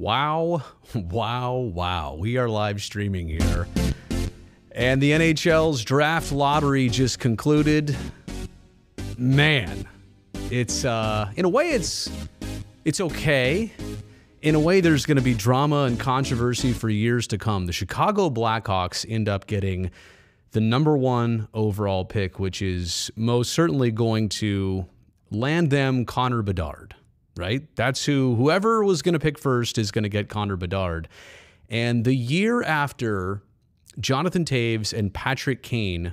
Wow, wow, wow. We are live streaming here. And the NHL's draft lottery just concluded. Man, it's uh in a way it's it's okay. In a way there's going to be drama and controversy for years to come. The Chicago Blackhawks end up getting the number 1 overall pick, which is most certainly going to land them Connor Bedard right? That's who, whoever was going to pick first is going to get Connor Bedard. And the year after Jonathan Toews and Patrick Kane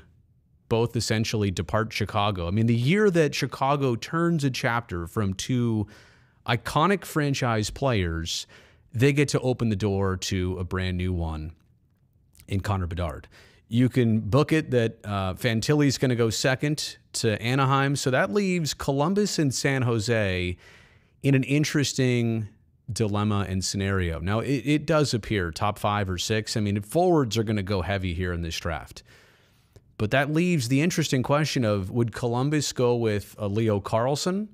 both essentially depart Chicago, I mean, the year that Chicago turns a chapter from two iconic franchise players, they get to open the door to a brand new one in Connor Bedard. You can book it that uh, Fantilli's going to go second to Anaheim. So that leaves Columbus and San Jose in an interesting dilemma and scenario. Now, it, it does appear top five or six. I mean, forwards are going to go heavy here in this draft. But that leaves the interesting question of would Columbus go with a Leo Carlsson?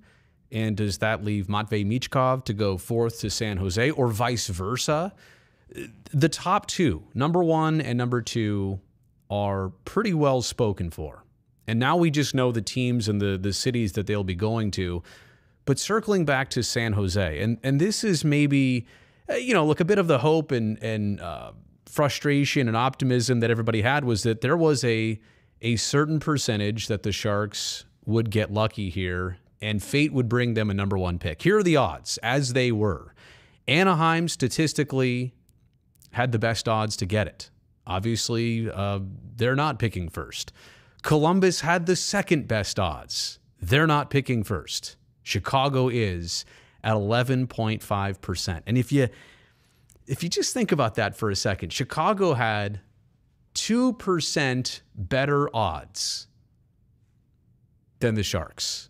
And does that leave Matvei Michkov to go fourth to San Jose or vice versa? The top two, number one and number two, are pretty well spoken for. And now we just know the teams and the, the cities that they'll be going to. But circling back to San Jose, and and this is maybe, uh, you know, look a bit of the hope and and uh, frustration and optimism that everybody had was that there was a a certain percentage that the Sharks would get lucky here and fate would bring them a number one pick. Here are the odds as they were. Anaheim statistically had the best odds to get it. Obviously, uh, they're not picking first. Columbus had the second best odds. They're not picking first. Chicago is at 11.5%. And if you if you just think about that for a second, Chicago had 2% better odds than the Sharks.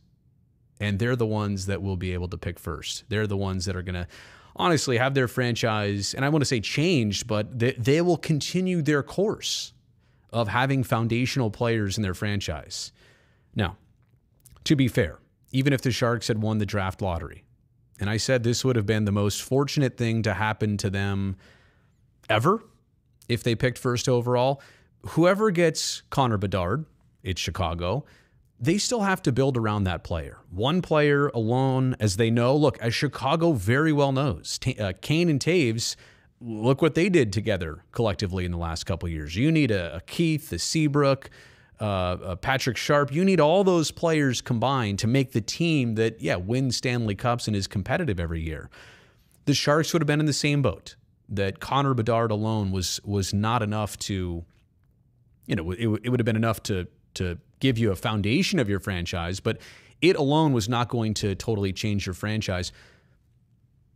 And they're the ones that will be able to pick first. They're the ones that are going to honestly have their franchise, and I want to say changed, but they, they will continue their course of having foundational players in their franchise. Now, to be fair, even if the Sharks had won the draft lottery. And I said this would have been the most fortunate thing to happen to them ever if they picked first overall. Whoever gets Connor Bedard, it's Chicago, they still have to build around that player. One player alone, as they know, look, as Chicago very well knows, uh, Kane and Toews, look what they did together collectively in the last couple years. You need a, a Keith, a Seabrook, uh, uh, Patrick Sharp. You need all those players combined to make the team that, yeah, wins Stanley Cups and is competitive every year. The Sharks would have been in the same boat. That Connor Bedard alone was was not enough to, you know, it, it would have been enough to to give you a foundation of your franchise, but it alone was not going to totally change your franchise.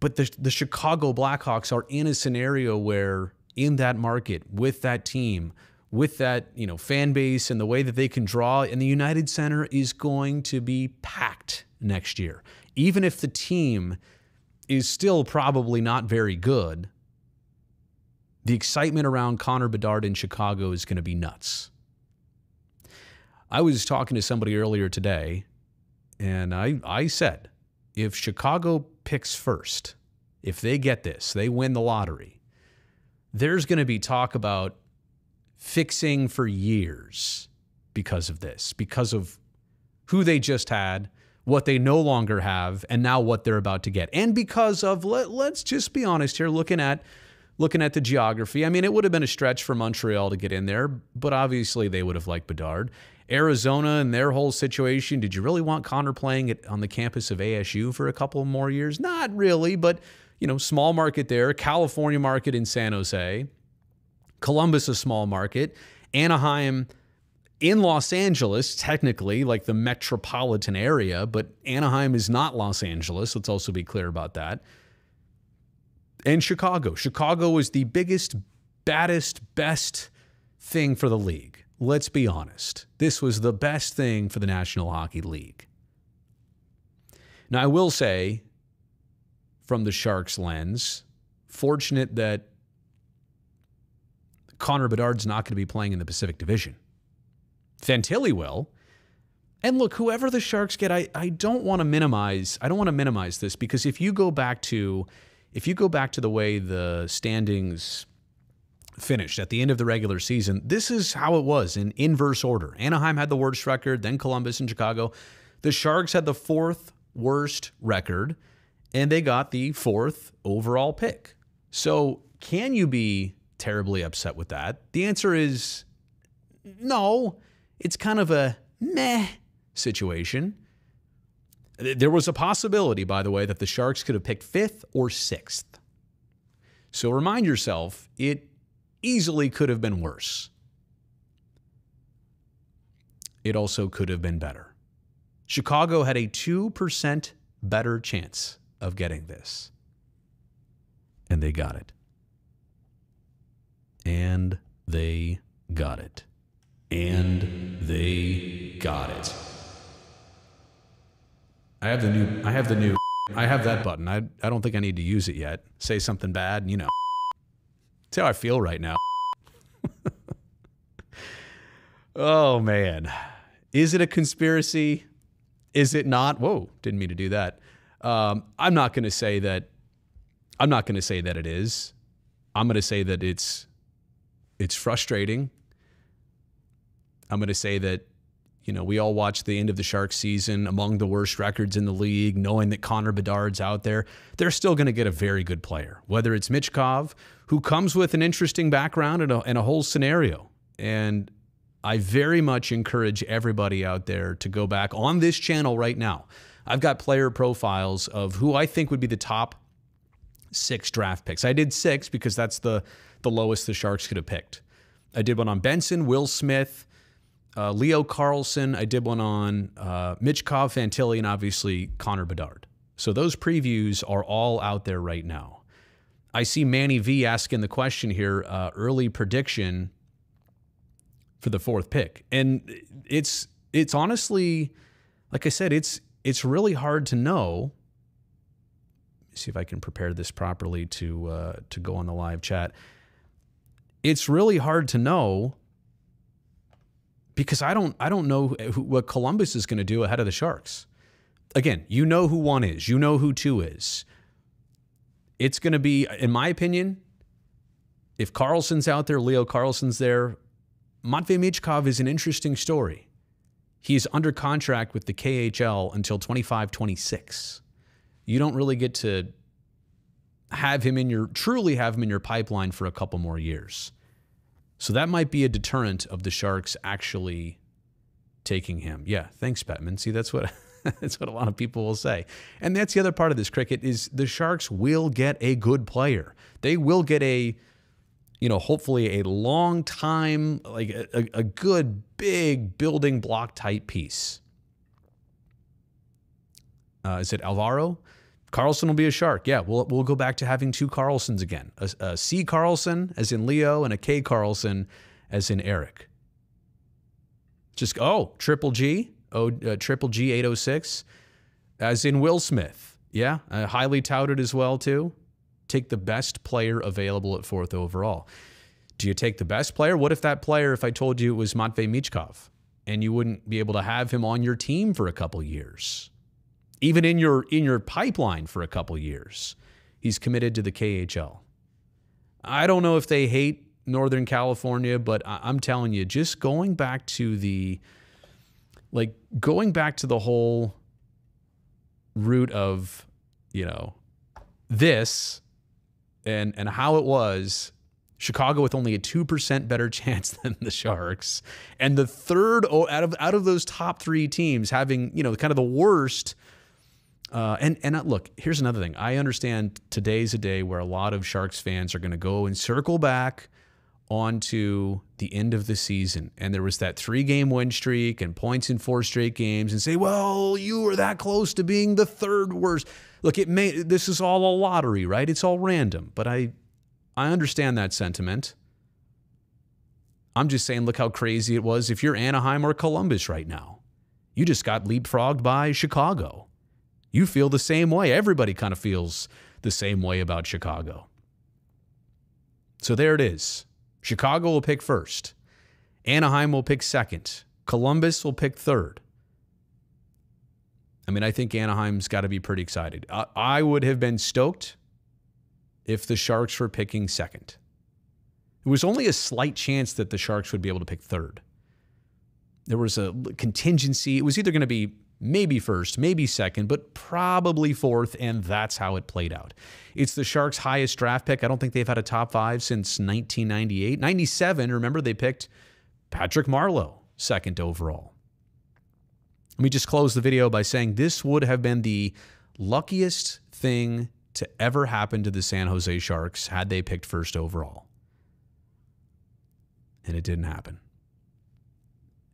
But the the Chicago Blackhawks are in a scenario where in that market with that team with that you know fan base and the way that they can draw and the united center is going to be packed next year. Even if the team is still probably not very good the excitement around connor bedard in chicago is going to be nuts. I was talking to somebody earlier today and i, I said if chicago picks first if they get this they win the lottery there's going to be talk about fixing for years because of this, because of who they just had, what they no longer have, and now what they're about to get. And because of let, let's just be honest here, looking at looking at the geography. I mean, it would have been a stretch for Montreal to get in there, but obviously they would have liked Bedard. Arizona and their whole situation. Did you really want Connor playing it on the campus of ASU for a couple more years? Not really, but you know, small market there, California market in San Jose. Columbus, a small market. Anaheim in Los Angeles, technically, like the metropolitan area, but Anaheim is not Los Angeles. Let's also be clear about that. And Chicago. Chicago is the biggest, baddest, best thing for the league. Let's be honest. This was the best thing for the National Hockey League. Now, I will say, from the Sharks' lens, fortunate that Connor Bedard's not going to be playing in the Pacific Division. Fantilli will. And look, whoever the Sharks get, I, I don't want to minimize, I don't want to minimize this because if you go back to if you go back to the way the standings finished at the end of the regular season, this is how it was in inverse order. Anaheim had the worst record, then Columbus and Chicago. The Sharks had the fourth worst record, and they got the fourth overall pick. So, can you be terribly upset with that? The answer is no. It's kind of a meh situation. There was a possibility, by the way, that the Sharks could have picked fifth or sixth. So remind yourself, it easily could have been worse. It also could have been better. Chicago had a 2% better chance of getting this. And they got it. And they got it. And they got it. I have the new I have the new I have that button. I I don't think I need to use it yet. Say something bad, you know. That's how I feel right now. oh man. Is it a conspiracy? Is it not? Whoa, didn't mean to do that. Um, I'm not going to say that. I'm not going to say that it is. I'm going to say that it's it's frustrating. I'm going to say that you know, we all watched the end of the Sharks season among the worst records in the league, knowing that Connor Bedard's out there. They're still going to get a very good player, whether it's Michkov, who comes with an interesting background and a, and a whole scenario. And I very much encourage everybody out there to go back on this channel right now. I've got player profiles of who I think would be the top six draft picks. I did six because that's the the lowest the Sharks could have picked. I did one on Benson, Will Smith, uh, Leo Carlsson. I did one on uh, Michkov, Fantilli, and obviously Connor Bedard. So those previews are all out there right now. I see Manny V asking the question here uh, early prediction for the fourth pick. And it's it's honestly, like I said, it's it's really hard to know. See if I can prepare this properly to uh, to go on the live chat. It's really hard to know because I don't I don't know who, what Columbus is going to do ahead of the Sharks. Again, you know who one is, you know who two is. It's going to be, in my opinion, if Carlsson's out there, Leo Carlsson's there. Matvei Michkov is an interesting story. He's under contract with the KHL until 25 26. You don't really get to have him in your, truly have him in your pipeline for a couple more years. So that might be a deterrent of the Sharks actually taking him. Yeah, thanks, Bettman. See, that's what that's what a lot of people will say. And that's the other part of this cricket is the Sharks will get a good player. They will get a you know, hopefully a long time, like a, a good big building block type piece. Uh, is it Alvaro? Carlsson will be a shark. Yeah, we'll, we'll go back to having two Carlsons again a, a C Carlsson as in Leo, and a K Karlsson as in Eric. Just, oh, Triple G, oh, uh, Triple G 806, as in Will Smith. Yeah, uh, highly touted as well, too. Take the best player available at fourth overall. Do you take the best player? What if that player, if I told you it was Matvei Michkov, and you wouldn't be able to have him on your team for a couple years? Even in your in your pipeline for a couple years. He's committed to the KHL. I don't know if they hate Northern California, but I'm telling you, just going back to the like going back to the whole root of, you know, this and and how it was Chicago with only a 2% better chance than the Sharks and the third out of out of those top 3 teams having, you know, kind of the worst uh, and and uh, look, here's another thing. I understand today's a day where a lot of Sharks fans are going to go and circle back onto the end of the season, and there was that three game win streak and points in four straight games, and say, "Well, you were that close to being the third worst." Look, it may this is all a lottery, right? It's all random, but I I understand that sentiment. I'm just saying, look how crazy it was. If you're Anaheim or Columbus right now, you just got leapfrogged by Chicago you feel the same way. Everybody kind of feels the same way about Chicago. So there it is. Chicago will pick first. Anaheim will pick second. Columbus will pick third. I mean, I think Anaheim's got to be pretty excited. I, I would have been stoked if the Sharks were picking second. It was only a slight chance that the Sharks would be able to pick third. There was a contingency. It was either going to be maybe first, maybe second, but probably fourth, and that's how it played out. It's the Sharks' highest draft pick. I don't think they've had a top five since 1998. 97, remember, they picked Patrick Marleau second overall. Let me just close the video by saying this would have been the luckiest thing to ever happen to the San Jose Sharks had they picked first overall. And it didn't happen.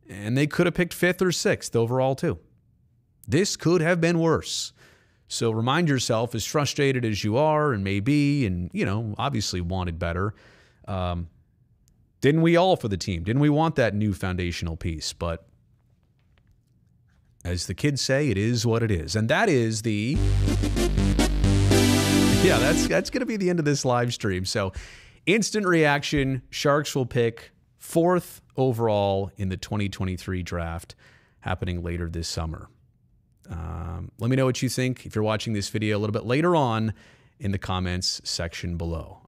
And they could have picked fifth or sixth overall, too. This could have been worse. So remind yourself, as frustrated as you are and may be, and, you know, obviously wanted better, um, didn't we all for the team? Didn't we want that new foundational piece? But as the kids say, it is what it is. And that is the. Yeah, that's that's going to be the end of this live stream. So, instant reaction Sharks will pick fourth overall in the 2023 draft happening later this summer. Um, let me know what you think if you're watching this video a little bit later on in the comments section below.